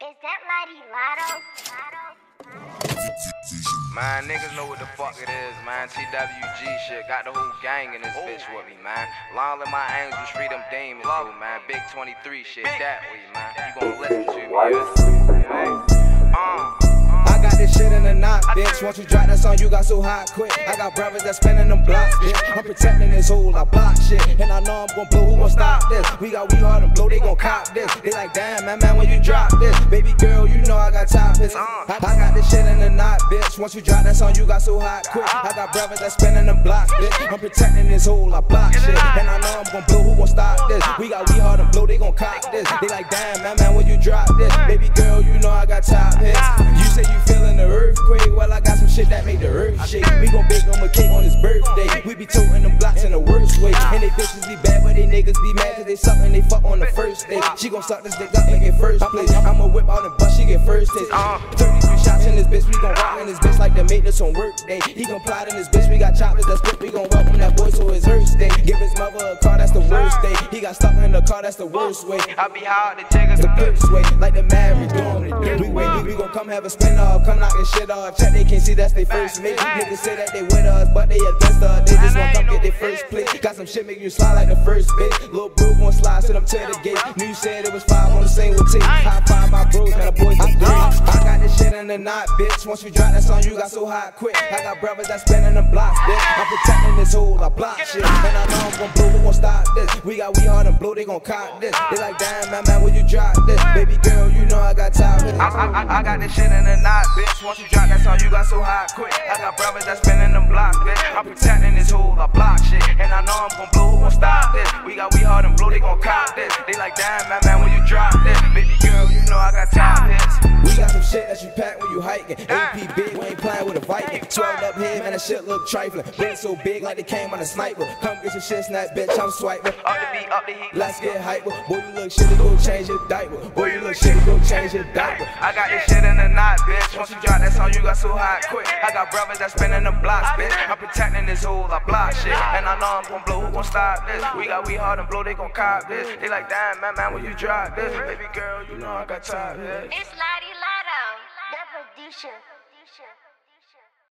Is that Lottie Lotto? Man, niggas know what the fuck it is, man. TWG shit. Got the whole gang in this bitch with me, man. Long live my angels, free them demons, too, man. Big 23 shit, that way, man. You gon' listen to me, yeah? Uh. This shit in the knot, bitch. Once you drop that song, you got so hot quick. I got brothers that spinning them blocks, bitch. I'm protecting this hole, I block shit. And I know I'm gon' blow, who gon' stop this? We got we hard and blow, they gon' cop this. They like, damn, man, man, when you drop this. Baby girl, you know I got top hits. I, I got this shit in the knot, bitch. Once you drop that song, you got so hot quick. I got brothers that spinning them blocks, bitch. I'm protecting this hole, I block shit. And I know I'm gon' blow, who gon' stop this? We got we hard and blow, they gon' cop this. They like, damn, man, man, when you drop this. Baby girl, you know I got top hits. You say you feeling the earthquake, I got some shit that make the earth shake. We gon' bake him a cake on his birthday. We be toting them blocks in the worst way. And they bitches be bad, but they niggas be mad cause they suck and they fuck on the first day. She gon' suck this dick up and get first place. I'ma whip out and bust, she get first taste. 33 shots in this bitch, we gon' walk in this bitch like the maintenance on work day. He gon' plot in this bitch, we got choppers that's split. We gon' welcome that first day. Give his mother a car, that's the worst day. He got stuck in the car, that's the worst way. I be hard to take us The perks way, like the mad we doing it. We wait, we, we gon' come have a spin off, come knock this shit off. Check, they can't see that's they first mate. Niggas say that they with us, but they against us. They just wanna come get their first play. Got some shit make you slide like the first bitch. Little bro gon' slide, sit them to the gate. Knew you said it was five on the same with tape. High five my bros, and the boys the knot, bitch. Once you drop that song, you got so hot quick. I got brothers that spinning the blocks, bitch. I'm protecting this hole, I block shit. And I know I'm gon' blow, who gon' stop this? We got we hard and blue, they gon' cop this. They like, damn, man, man, when you drop this? Baby girl, you know I got time. I, I, I, I got this shit in the knot, bitch. Once you drop that song, you got so hot quick. I got brothers that spinning them blocks, bitch. I'm protecting this hole, I block shit. And I know I'm gon' blow, who gon' stop this? We got we hard and blue, they gon' cop this. They like, damn, man, man, when you drop this? Baby girl, you know I got top hits. We shit that you pack when you hiking. Ah. AP big, we ain't playing with a Viking. Swelled ah. up here, man, that shit look trifling. Been so big like they came on a sniper. Come get your shit snap, bitch, I'm swiping. Ah. Up the beat, up the heat. Let's get hyper. Boy, you look shitty, go change your diaper. Boy, you look shitty, go change your diaper. I got this shit in the knot, bitch. Once you drop that song, you got so hot quick. I got brothers that spinning the blocks, bitch. I'm protecting this hole, I block shit. And I know I'm gon' blow, who gon' stop this? We got we hard and blow, they gon' cop this. They like, damn, man, man, when you drop this? Baby girl, you know I got top hits. 是，是。